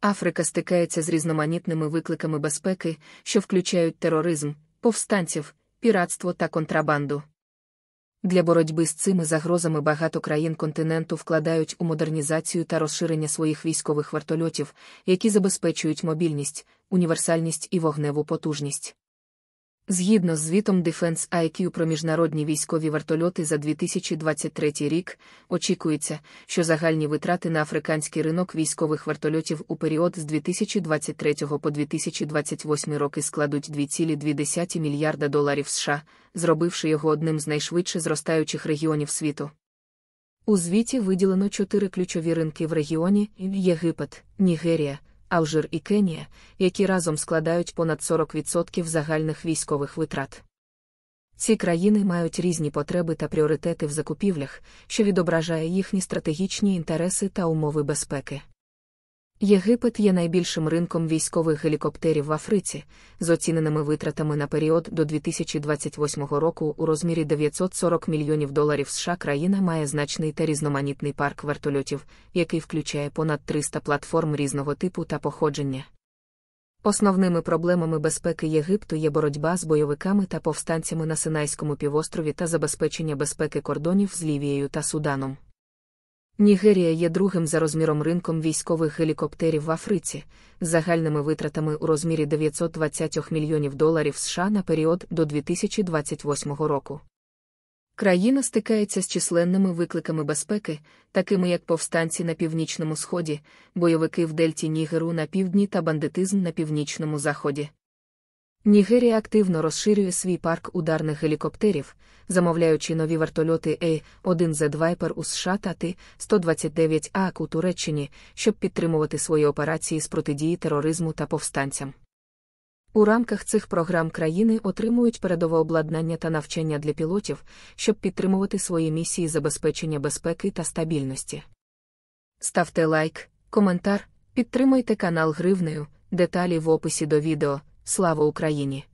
Африка стикається з різноманітними викликами безпеки, що включають тероризм, повстанців, піратство та контрабанду. Для боротьби з цими загрозами багато країн континенту вкладають у модернізацію та розширення своїх військових вертольотів, які забезпечують мобільність, універсальність і вогневу потужність. Згідно з звітом Defense IQ про міжнародні військові вертольоти за 2023 рік, очікується, що загальні витрати на африканський ринок військових вертольотів у період з 2023 по 2028 роки складуть 2,2 мільярда доларів США, зробивши його одним з найшвидше зростаючих регіонів світу. У звіті виділено чотири ключові ринки в регіоні Єгипет, Нігерія. Алжир і Кенія, які разом складають понад 40% загальних військових витрат. Ці країни мають різні потреби та пріоритети в закупівлях, що відображає їхні стратегічні інтереси та умови безпеки. Єгипет є найбільшим ринком військових гелікоптерів в Африці, з оціненими витратами на період до 2028 року у розмірі 940 мільйонів доларів США. Країна має значний та різноманітний парк вертольотів, який включає понад 300 платформ різного типу та походження. Основними проблемами безпеки Єгипту є боротьба з бойовиками та повстанцями на Синайському півострові та забезпечення безпеки кордонів з Лівією та Суданом. Нігерія є другим за розміром ринком військових гелікоптерів в Африці, з загальними витратами у розмірі 920 мільйонів доларів США на період до 2028 року. Країна стикається з численними викликами безпеки, такими як повстанці на північному сході, бойовики в Дельті Нігеру на півдні та бандитизм на північному заході. Нігерія активно розширює свій парк ударних гелікоптерів, замовляючи нові вертольоти A-1Z Viper у США та Т-129 АК у Туреччині, щоб підтримувати свої операції з протидії тероризму та повстанцям. У рамках цих програм країни отримують передове обладнання та навчання для пілотів, щоб підтримувати свої місії забезпечення безпеки та стабільності. Ставте лайк, коментар, підтримуйте канал гривнею, деталі в описі до відео. Слава Україні!